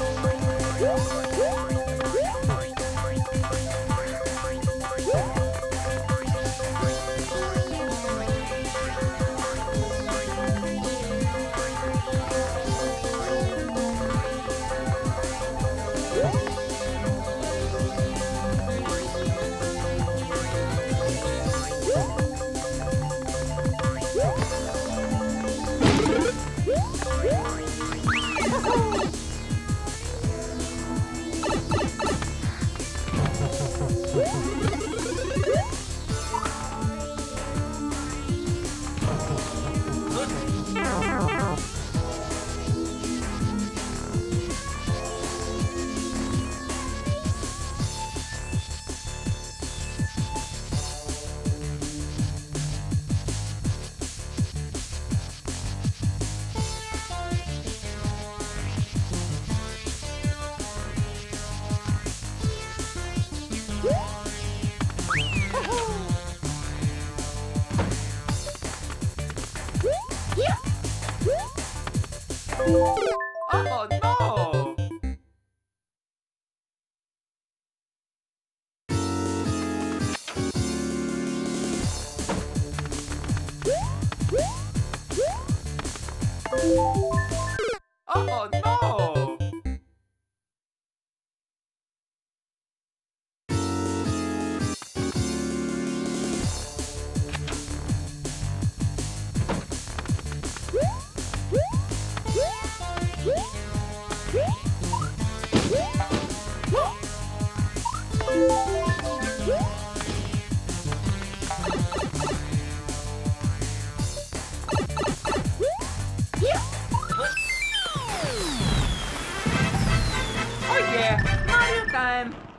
Música Bye. Time!